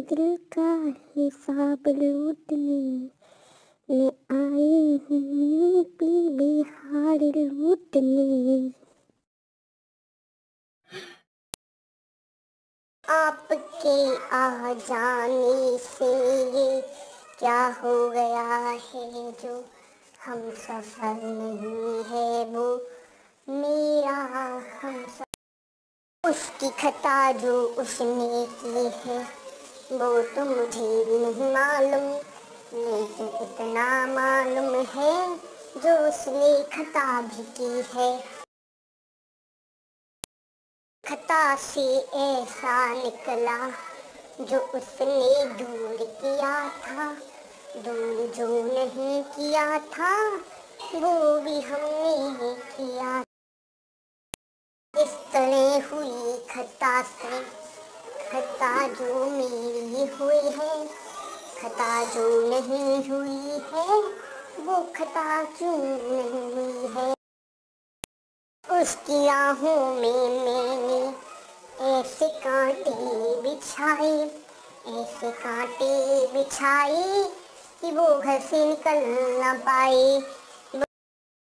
दिल का हिसाब लूटने मैं आई हूँ यूपी बिहार लूटने। आपके आ जाने से ये क्या हो गया है जो हम सफ़र नहीं है वो? मेरा हम सफ़र उसकी खता जो उसने की है। वो तो मुझे भी नहीं मालूम। लेकिन इतना मालूम है जो उसने खता भी की है। खता से ऐसा निकला जो उसने दूर किया था। दूर जो नहीं किया था, वो भी हमने किया। इस तरह हुई खता से। जो मेरी हुई है, खता जो नहीं हुई है, वो खता क्यों नहीं हुई है? उसकी आहों में मैंने ऐसे कांटे बिछाए, ऐसे कांटे बिछाए कि वो घर से निकल ना पाए।